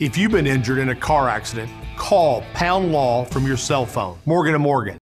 If you've been injured in a car accident, call Pound Law from your cell phone. Morgan & Morgan,